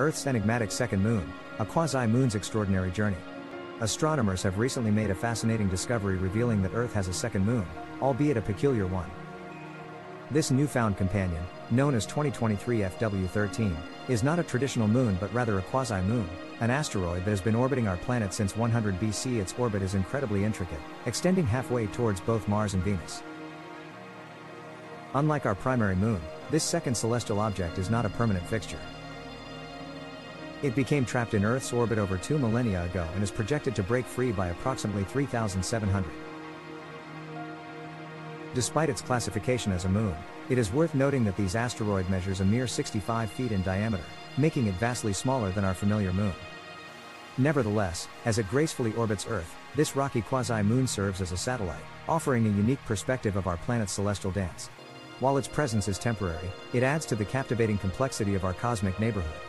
Earth's enigmatic second moon, a quasi moon's extraordinary journey. Astronomers have recently made a fascinating discovery revealing that Earth has a second moon, albeit a peculiar one. This newfound companion, known as 2023 FW13, is not a traditional moon but rather a quasi moon, an asteroid that has been orbiting our planet since 100 BC. Its orbit is incredibly intricate, extending halfway towards both Mars and Venus. Unlike our primary moon, this second celestial object is not a permanent fixture. It became trapped in Earth's orbit over two millennia ago and is projected to break free by approximately 3,700. Despite its classification as a moon, it is worth noting that these asteroid measures a mere 65 feet in diameter, making it vastly smaller than our familiar moon. Nevertheless, as it gracefully orbits Earth, this rocky quasi-moon serves as a satellite, offering a unique perspective of our planet's celestial dance. While its presence is temporary, it adds to the captivating complexity of our cosmic neighborhood.